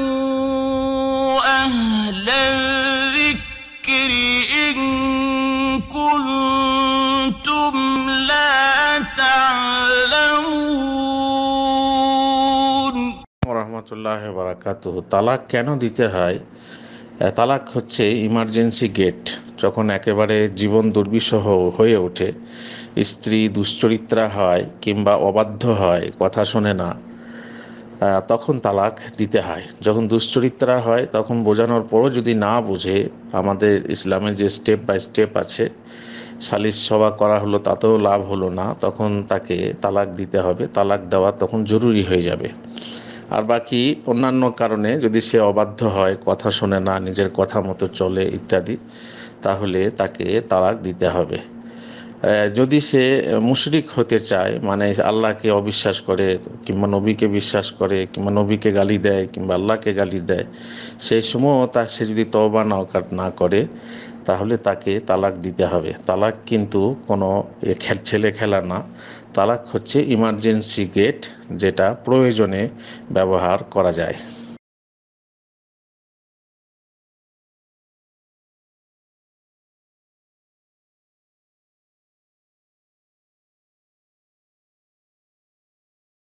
فاسألوا أهل الذكر إن كنتم لا تعلمون রহমতুল্লাহ বারাকাত তালাক কেন দিতে হয় আহ, তালাক হচ্ছে ইমার্জেন্সি গেট যখন একেবারে জীবন দুর্বিষহ হয়ে ওঠে স্ত্রী দুশ্চরিত্রা হয় কিংবা অবাধ্য হয় কথা শোনে না আহ, তখন তালাক দিতে হয়। যখন দুশ্চরিত্রা হয়, তখন বোঝানোর পরও যদি না বুঝে, আমাদের ইসলামের যে স্টেপ বাই স্টেপ আছে সালিশ সভা করা হলো তাতেও লাভ হলো না, তখন তাকে তালাক দিতে হবে। তালাক দেওয়া তখন জরুরি হয়ে যাবে। আর বাকি অন্যান্য কারণে যদি সে অবাধ্য হয়, কথা শোনে না, নিজের কথা মতো চলে ইত্যাদি, তাহলে তাকে তালাক দিতে হবে। যদি সে মুশরিক হতে চায় মানে আল্লাহকে অবিশ্বাস করে, কিংবা নবীকে বিশ্বাস করে, কিংবা নবীকে গালি দেয়, কিংবা আল্লাহকে গালি দেয়, সেই সময় তার সে যদি তওবা না না করে, তাহলে তাকে তালাক দিতে হবে। তালাক কিন্তু কোনো ছেলে খেলা না। তালাক হচ্ছে ইমার্জেন্সি গেট যেটা প্রয়োজনে ব্যবহার করা যায়।